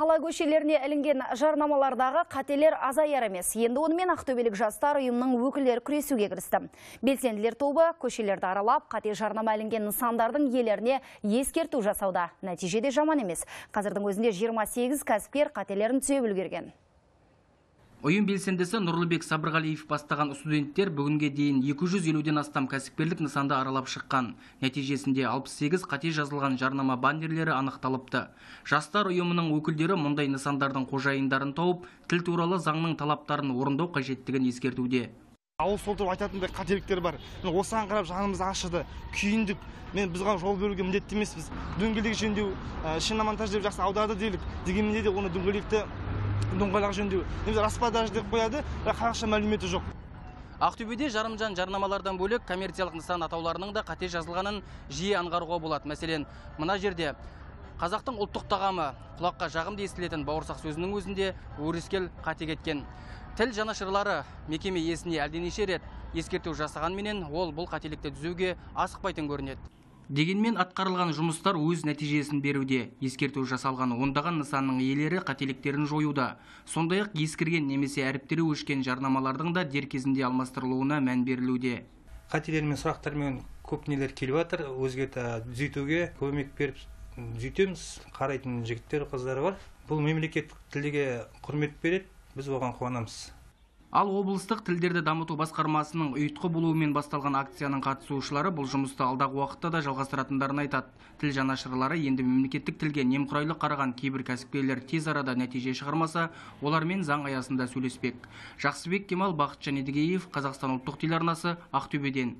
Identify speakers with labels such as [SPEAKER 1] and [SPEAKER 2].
[SPEAKER 1] қала көшелеріне ілінген жарнамалардағы қателер азаяр емес. Енді онымен Ақтөбелік жастар ұйымның өкілдері күресуге кірісті. Белсенділер тобы көшелерді аралап, қате жарнама ілінген нысандардың иелеріне ескерту жасауда. Нәтижеде жаман емес. Қазірдің өзінде 28 кәсіпкер қателерін түзеп үлгерген.
[SPEAKER 2] Ойын белсендісі Нұрлыбек Сабырғалиев бастаған студенттер бүгінге дейін 250-ден астам кәсіпкерлік нысанды аралап шыққан. Нәтижесінде 68 қате жазылған жарнама баннерлері анықталыпты. Жастар ұйымының өкілдері мұндай нысандардың қожайындарын тауып, тіл туралы заңның талаптарын орындау қажеттігін ескертуде.
[SPEAKER 3] ауыл солтырып айтатындай қателіктер бар осыған қарап жанымыз ашыды күйіндік мен бізға жол беруге міндетті емеспіз дөңгелек жөндеу шиномонтаж деп жақсы аударды делік дегенмен де оны дөңгелекті доңғалақ жөндеу немесе распадаж деп қояды бірақ қазақша мәліметі жоқ
[SPEAKER 2] Ақтөбеде жарымжан жарнамалардан бөлек коммерциялық нысан атауларының да қате жазылғанын жиі аңғаруға болады. Мәселен, мына жерде қазақтың ұлттық тағамы құлаққа жағымды естілетін бауырсақ сөзінің өзінде өрескел қате кеткен. Тіл жанашырлары мекеме иесіне әлденеше рет ескерту жасағанменен ол бұл қателікті түзеуге асықпайтын көрінеді. Дегенмен атқарылған жұмыстар өз нәтижесін беруде. Ескерту жасалған ондаған нысанның иелері қателіктерін жоюда. Сондай-ақ ескірген немесе әріптері өшкен жарнамалардың да дер кезінде алмастырылуына мән берілуде.
[SPEAKER 4] қателер мен сұрақтармен көп нелер келіп жатыр өзгерті көмек беріп түзетеміз қарайтын жігіттер қыздар бар бұл мемлекеттік тілге құрмет береді біз оған қуанамыз
[SPEAKER 2] Ал облыстық тілдерді дамыту басқармасының ұйытқы болуымен басталған акцияның қатысушылары бұл жұмысты алдағы уақытта да жалғастыратындарын айтады. Тіл жанашырлары енді мемлекеттік тілге немқұрайлы қараған кейбір кәсіпкерлер тез арада нәтиже шығармаса, олармен заң аясында сөйлеспек. Жақсыбек Кемал, Бақытжан Едігеев, Қазақстан ұлттық телеарнасы, Ақтөбеден.